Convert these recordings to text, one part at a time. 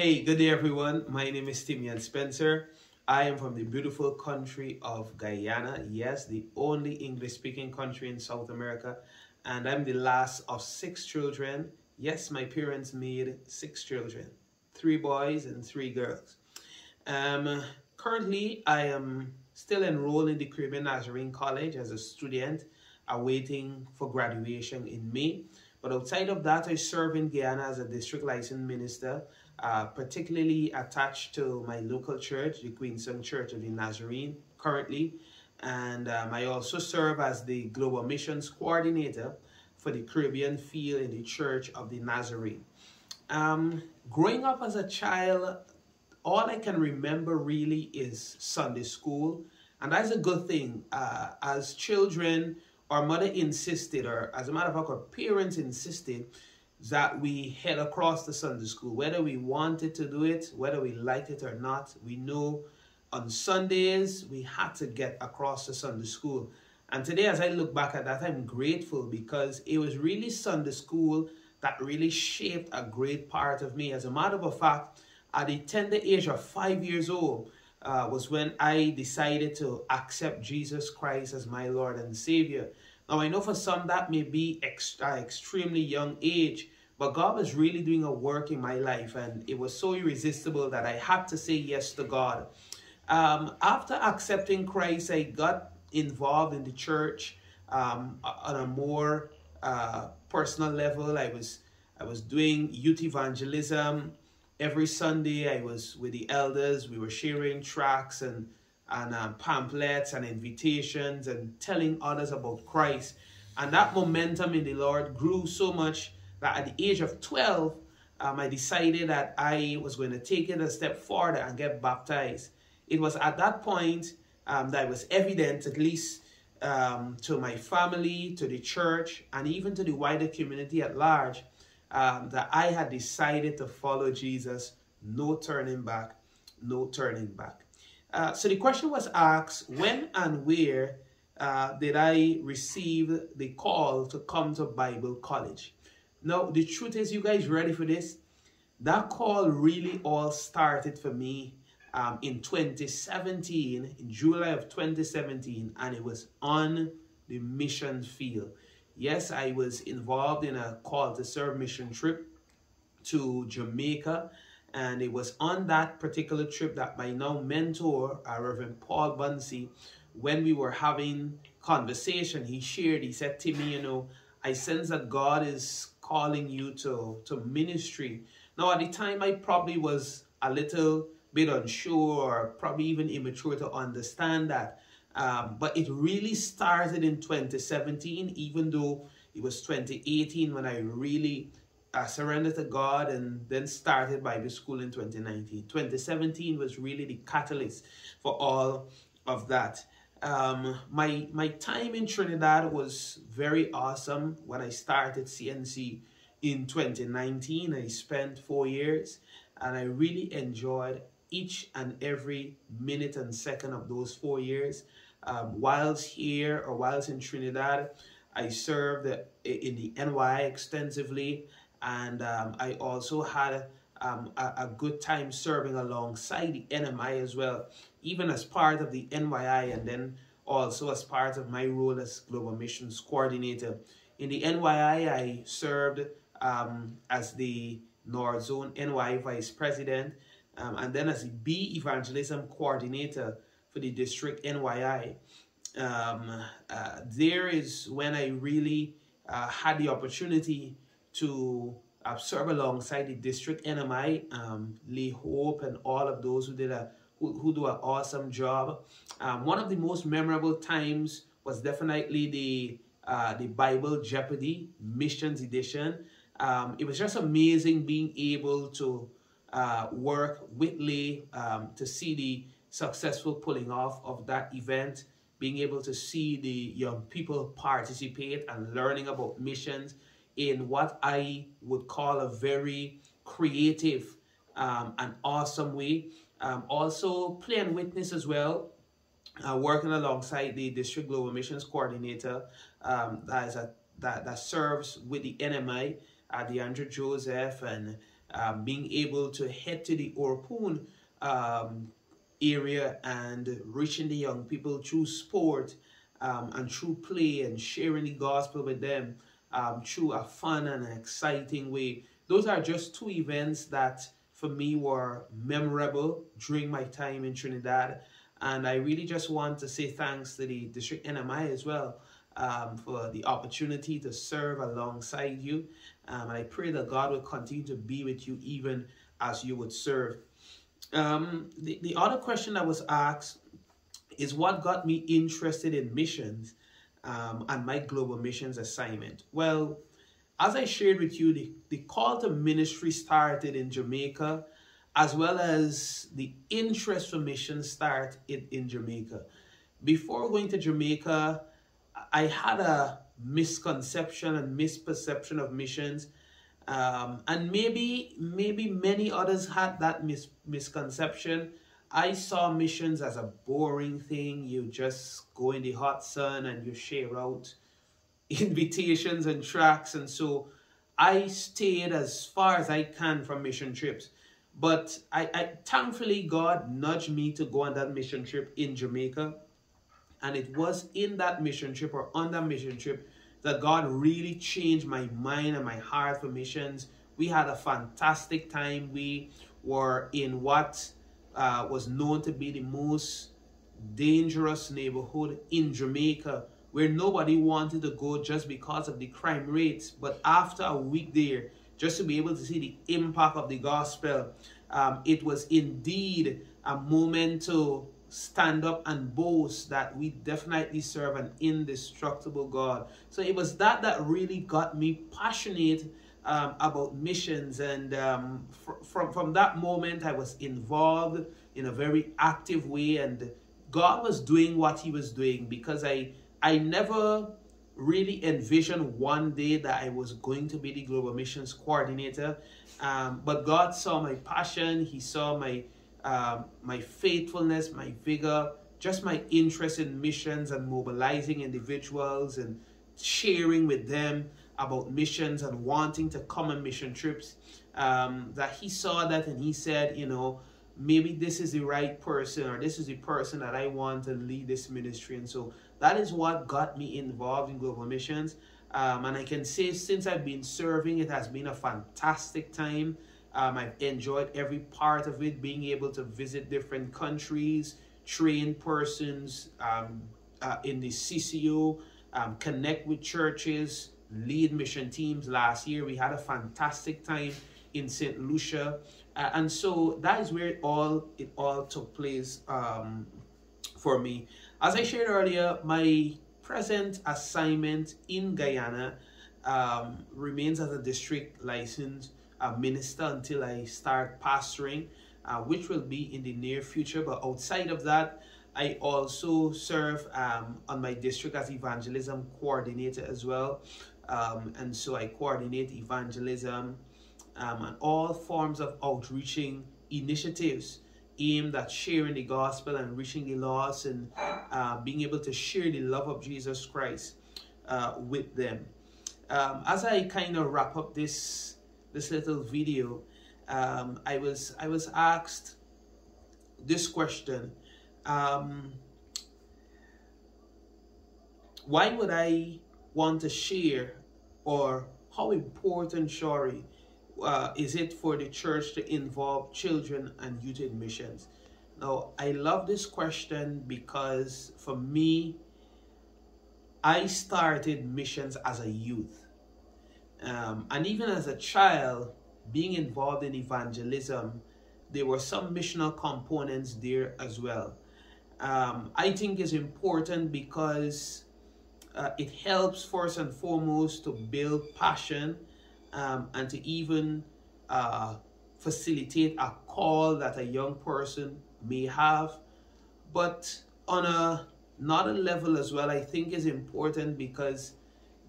Hey, good day everyone. My name is Timmeon Spencer. I am from the beautiful country of Guyana. Yes, the only English speaking country in South America. And I'm the last of six children. Yes, my parents made six children three boys and three girls. Um, currently, I am still enrolled in the Caribbean Nazarene College as a student, awaiting for graduation in May. But outside of that, I serve in Guyana as a district licensed minister uh, particularly attached to my local church, the Queenston Church of the Nazarene, currently. And um, I also serve as the Global Missions Coordinator for the Caribbean field in the Church of the Nazarene. Um, growing up as a child, all I can remember really is Sunday school. And that's a good thing. Uh, as children, our mother insisted, or as a matter of fact, our parents insisted that we head across the Sunday school, whether we wanted to do it, whether we liked it or not. We know on Sundays we had to get across the Sunday school. And today, as I look back at that, I'm grateful because it was really Sunday school that really shaped a great part of me. As a matter of fact, at the tender age of five years old, uh, was when I decided to accept Jesus Christ as my Lord and Savior. Now, I know for some that may be extra, extremely young age, but God was really doing a work in my life, and it was so irresistible that I had to say yes to God. Um, after accepting Christ, I got involved in the church um, on a more uh, personal level. I was I was doing youth evangelism every Sunday. I was with the elders. We were sharing tracts and and um, pamphlets and invitations and telling others about Christ. And that momentum in the Lord grew so much that at the age of 12, um, I decided that I was going to take it a step further and get baptized. It was at that point um, that it was evident, at least um, to my family, to the church, and even to the wider community at large, um, that I had decided to follow Jesus. No turning back, no turning back. Uh, so the question was asked, when and where uh, did I receive the call to come to Bible college? Now, the truth is, you guys ready for this? That call really all started for me um, in 2017, in July of 2017, and it was on the mission field. Yes, I was involved in a call to serve mission trip to Jamaica and it was on that particular trip that my now mentor, uh, Reverend Paul Bunsey, when we were having conversation, he shared, he said to me, you know, I sense that God is calling you to, to ministry. Now, at the time, I probably was a little bit unsure or probably even immature to understand that. Um, but it really started in 2017, even though it was 2018 when I really I surrendered to God and then started Bible school in 2019. 2017 was really the catalyst for all of that. Um, my, my time in Trinidad was very awesome when I started CNC in 2019. I spent four years and I really enjoyed each and every minute and second of those four years. Um, whilst here or whilst in Trinidad, I served in the NYI extensively and um, I also had um, a, a, good time serving alongside the NMI as well, even as part of the NYI and then also as part of my role as Global Missions Coordinator. In the NYI, I served um, as the North Zone NYI Vice President um, and then as the B Evangelism Coordinator for the District NYI. Um, uh, there is when I really uh, had the opportunity to serve alongside the district NMI, um, Lee Hope, and all of those who did a who, who do an awesome job. Um, one of the most memorable times was definitely the uh, the Bible Jeopardy Missions Edition. Um, it was just amazing being able to uh, work with Lee um, to see the successful pulling off of that event, being able to see the young people participate and learning about missions in what I would call a very creative um, and awesome way. Um, also playing witness as well, uh, working alongside the District Global Missions Coordinator um, that, is a, that, that serves with the NMI, uh, Andrew Joseph and um, being able to head to the Orpun um, area and reaching the young people through sport um, and through play and sharing the gospel with them um, through a fun and exciting way. Those are just two events that for me were memorable during my time in Trinidad. And I really just want to say thanks to the district NMI as well um, for the opportunity to serve alongside you. Um, and I pray that God will continue to be with you even as you would serve. Um, the, the other question that was asked is what got me interested in missions um, and my global missions assignment. Well, as I shared with you, the, the call to ministry started in Jamaica, as well as the interest for missions start in, in Jamaica. Before going to Jamaica, I had a misconception and misperception of missions. Um, and maybe maybe many others had that mis misconception. I saw missions as a boring thing. You just go in the hot sun and you share out invitations and tracks. And so I stayed as far as I can from mission trips. But I, I thankfully God nudged me to go on that mission trip in Jamaica. And it was in that mission trip or on that mission trip that God really changed my mind and my heart for missions. We had a fantastic time. We were in what uh, was known to be the most dangerous neighborhood in Jamaica where nobody wanted to go just because of the crime rates. But after a week there, just to be able to see the impact of the gospel, um, it was indeed a moment to stand up and boast that we definitely serve an indestructible God. So it was that that really got me passionate um, about missions. And um, fr from, from that moment, I was involved in a very active way. And God was doing what he was doing because I, I never really envisioned one day that I was going to be the global missions coordinator. Um, but God saw my passion. He saw my um, my faithfulness, my vigor, just my interest in missions and mobilizing individuals and sharing with them about missions and wanting to come on mission trips. Um, that he saw that and he said, you know, maybe this is the right person or this is the person that I want to lead this ministry. And so that is what got me involved in global missions. Um, and I can say since I've been serving, it has been a fantastic time. Um, I've enjoyed every part of it, being able to visit different countries, train persons um, uh, in the CCO, um, connect with churches, lead mission teams. Last year, we had a fantastic time in St. Lucia. Uh, and so that is where it all, it all took place um, for me. As I shared earlier, my present assignment in Guyana um, remains as a district licensed uh, minister until I start pastoring, uh, which will be in the near future. But outside of that, I also serve um, on my district as evangelism coordinator as well. Um, and so I coordinate evangelism um, and all forms of outreaching initiatives aimed at sharing the gospel and reaching the lost and uh, being able to share the love of Jesus Christ uh, with them. Um, as I kind of wrap up this this little video, um, I was I was asked this question. Um, why would I want to share or how important, Shori, uh, is it for the church to involve children and youth in missions? Now, I love this question because for me, I started missions as a youth. Um, and even as a child, being involved in evangelism, there were some missional components there as well. Um, I think is important because uh, it helps first and foremost to build passion um, and to even uh, facilitate a call that a young person may have. But on a another level as well, I think is important because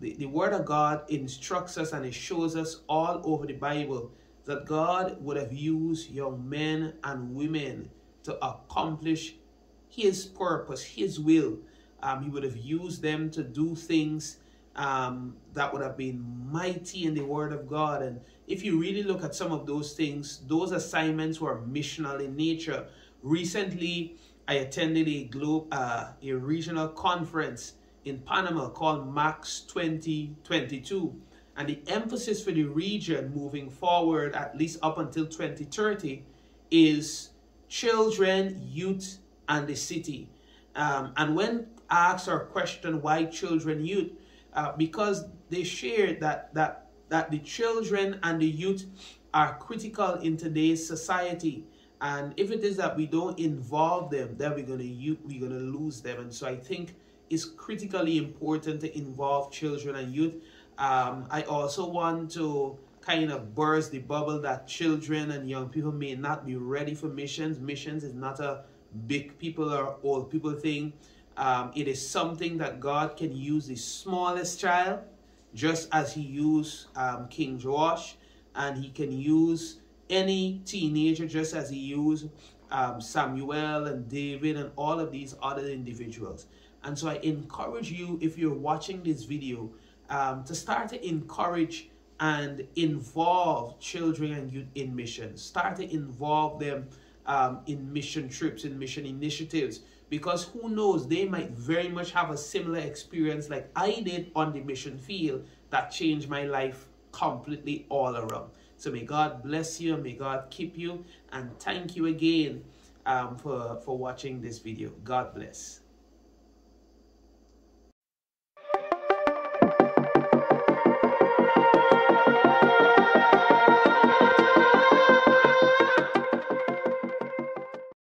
the, the Word of God instructs us and it shows us all over the Bible that God would have used young men and women to accomplish His purpose, His will. Um, he would have used them to do things um, that would have been mighty in the Word of God. And if you really look at some of those things, those assignments were missional in nature. Recently, I attended a globe, uh, a regional conference in Panama called Max 2022. And the emphasis for the region moving forward, at least up until 2030, is children, youth, and the city. Um, and when asked or questioned why children, youth, uh, because they shared that that that the children and the youth are critical in today's society. And if it is that we don't involve them, then we're gonna we're gonna lose them. And so I think it's critically important to involve children and youth. Um, I also want to kind of burst the bubble that children and young people may not be ready for missions. Missions is not a big people or old people thing. Um, it is something that God can use the smallest child, just as He used um, King Joash, and He can use any teenager, just as He used um, Samuel and David and all of these other individuals. And so I encourage you, if you're watching this video, um, to start to encourage and involve children and youth in missions. Start to involve them um, in mission trips, in mission initiatives, because who knows, they might very much have a similar experience like I did on the mission field that changed my life completely all around. So may God bless you, may God keep you, and thank you again um, for, for watching this video. God bless.